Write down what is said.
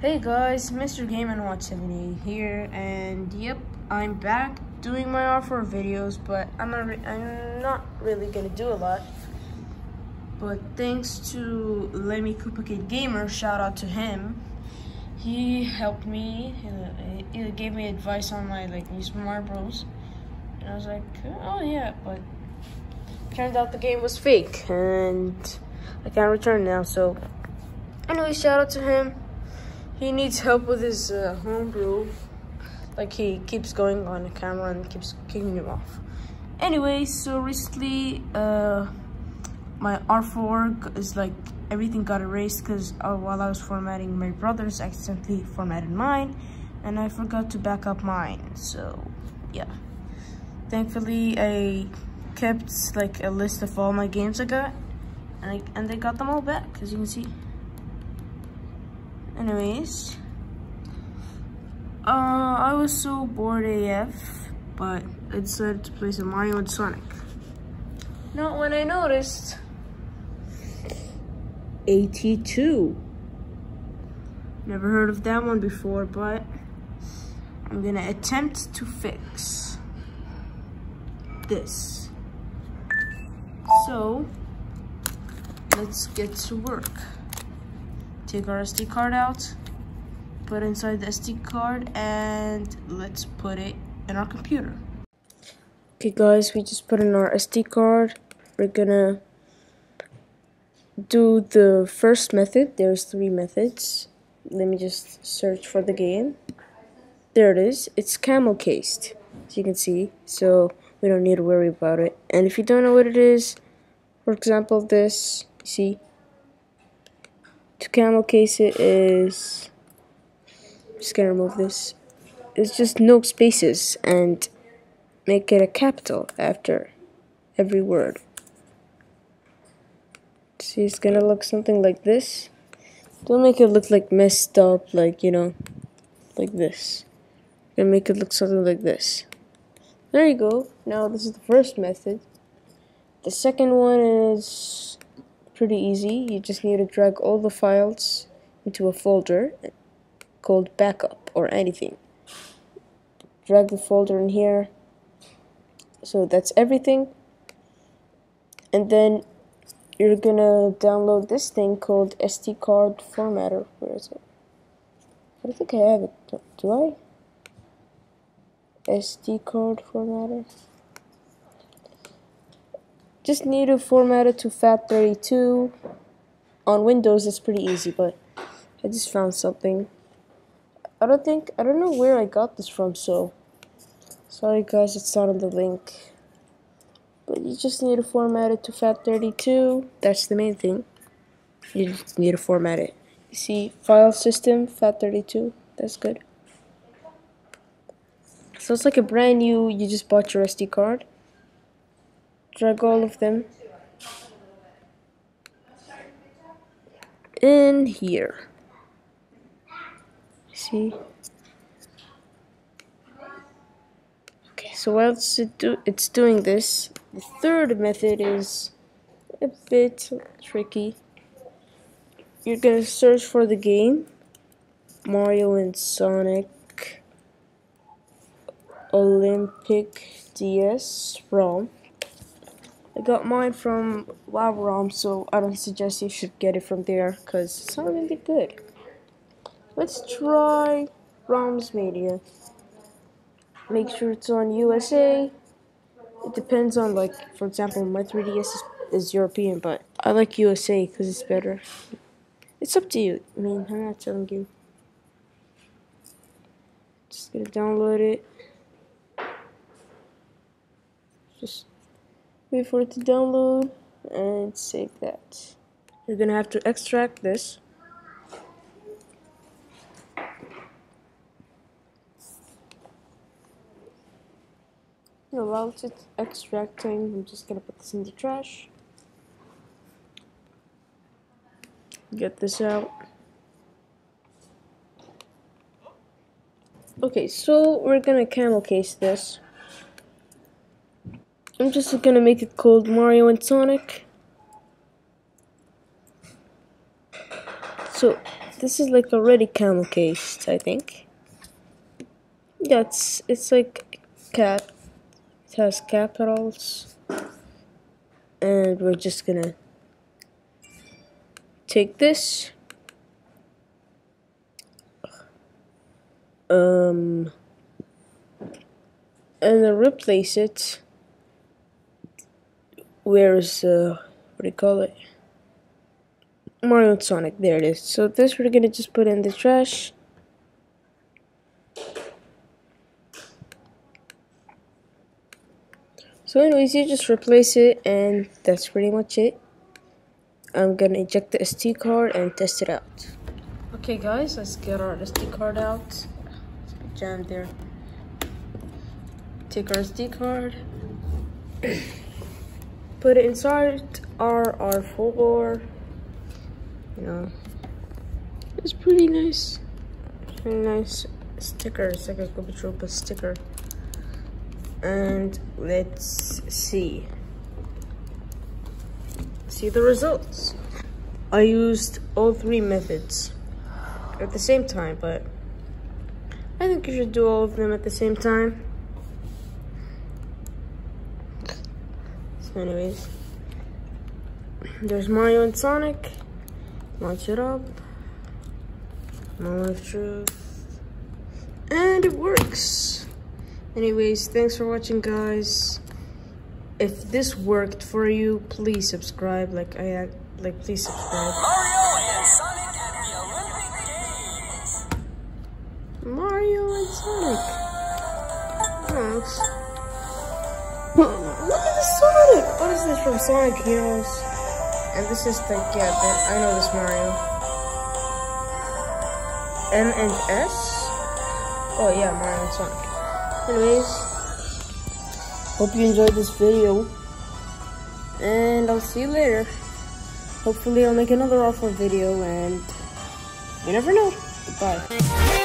Hey guys, Mr. Game and Watch 78 here, and yep, I'm back doing my R4 videos, but I'm not, I'm not really gonna do a lot. But thanks to Lemmy Koopa Gamer, shout out to him. He helped me. He, he gave me advice on my like new Smash Bros, and I was like, oh yeah, but turned out the game was fake, and I can't return now. So anyway, shout out to him he needs help with his uh, homebrew. Like he keeps going on the camera and keeps kicking him off. Anyway, so recently, uh, my R4 is like everything got erased because uh, while I was formatting my brother's, accidentally formatted mine, and I forgot to back up mine. So yeah, thankfully I kept like a list of all my games I got, and I, and they got them all back, as you can see. Anyways, uh, I was so bored AF, but I decided to play some Mario and Sonic. Not when I noticed AT2. Never heard of that one before, but I'm gonna attempt to fix this. So, let's get to work take our SD card out, put inside the SD card, and let's put it in our computer. Okay guys, we just put in our SD card. We're gonna do the first method. There's three methods. Let me just search for the game. There it is. It's camel cased, as you can see. So we don't need to worry about it. And if you don't know what it is, for example, this, see, camel case it is just gonna remove this. It's just no spaces and make it a capital after every word. See it's gonna look something like this. Don't make it look like messed up like you know like this. Gonna make it look something like this. There you go. Now this is the first method. The second one is pretty easy. You just need to drag all the files into a folder called backup or anything. Drag the folder in here. So that's everything. And then you're gonna download this thing called SD card formatter. Where is it? I think I have it. Do I? SD card formatter just need to format it to FAT32 on Windows it's pretty easy but I just found something. I don't think I don't know where I got this from so sorry guys it's not on the link. But you just need to format it to FAT32 that's the main thing. You just need to format it. You see file system FAT32 that's good. So it's like a brand new you just bought your SD card drag all of them in here. See? Okay, so while it's, do it's doing this, the third method is a bit tricky. You're gonna search for the game Mario and Sonic Olympic DS ROM I got mine from LavaROM, so I don't suggest you should get it from there because it's not really good. Let's try ROMs Media. Make sure it's on USA. It depends on, like, for example, my 3DS is, is European, but I like USA because it's better. It's up to you. I mean, I'm not telling you. Just gonna download it. Just wait for it to download and save that. You're gonna have to extract this. While it's extracting I'm just gonna put this in the trash. Get this out. Okay so we're gonna camel case this I'm just gonna make it called Mario and Sonic. So this is like already camel cased, I think. Yeah, it's, it's like cap. It has capitals. And we're just gonna take this. Um, and then replace it. Where's, uh, what do you call it? Mario and Sonic. There it is. So this we're gonna just put in the trash. So anyways, you just replace it and that's pretty much it. I'm gonna eject the SD card and test it out. Okay guys, let's get our SD card out. Jam there. Take our SD card. Put it inside our R4 you know. It's pretty nice. Pretty nice sticker it's like a Koopa Troopa sticker. And let's see. See the results. I used all three methods at the same time but I think you should do all of them at the same time anyways. There's Mario and Sonic. Launch it up. Moment of truth and it works. Anyways thanks for watching guys. If this worked for you please subscribe. Like i like please subscribe. Mario and sonic at the olympic games. Mario and sonic sonic what is this from sonic heroes and this is the, yeah, the, I know this Mario. M and S? Oh yeah, Mario and Sonic. Anyways, hope you enjoyed this video. And I'll see you later. Hopefully I'll make another awful video and you never know. Goodbye.